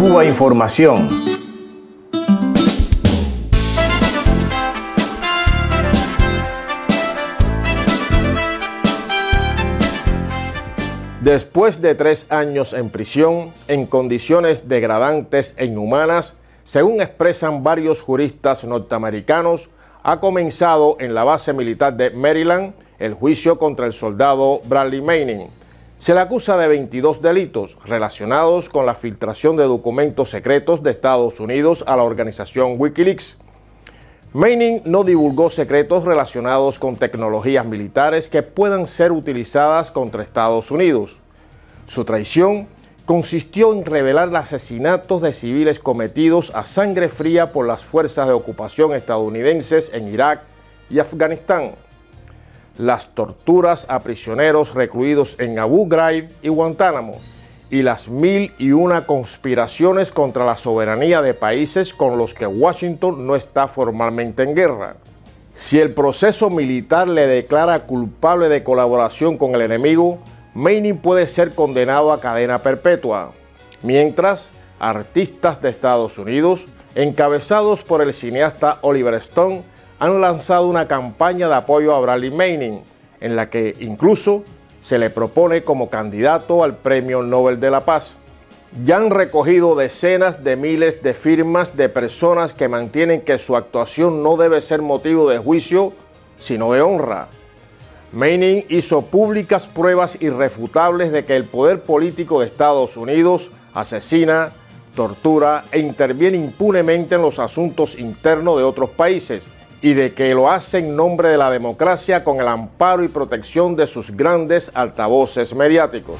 Cuba Información. Después de tres años en prisión, en condiciones degradantes e inhumanas, según expresan varios juristas norteamericanos, ha comenzado en la base militar de Maryland el juicio contra el soldado Bradley Manning. Se le acusa de 22 delitos relacionados con la filtración de documentos secretos de Estados Unidos a la organización Wikileaks. Manning no divulgó secretos relacionados con tecnologías militares que puedan ser utilizadas contra Estados Unidos. Su traición consistió en revelar asesinatos de civiles cometidos a sangre fría por las fuerzas de ocupación estadounidenses en Irak y Afganistán, las torturas a prisioneros recluidos en Abu Ghraib y Guantánamo, y las mil y una conspiraciones contra la soberanía de países con los que Washington no está formalmente en guerra. Si el proceso militar le declara culpable de colaboración con el enemigo, Manning puede ser condenado a cadena perpetua, mientras artistas de Estados Unidos, encabezados por el cineasta Oliver Stone, han lanzado una campaña de apoyo a Bradley Manning, en la que incluso se le propone como candidato al Premio Nobel de la Paz. Ya han recogido decenas de miles de firmas de personas que mantienen que su actuación no debe ser motivo de juicio, sino de honra. Manning hizo públicas pruebas irrefutables de que el poder político de Estados Unidos asesina, tortura e interviene impunemente en los asuntos internos de otros países y de que lo hace en nombre de la democracia con el amparo y protección de sus grandes altavoces mediáticos.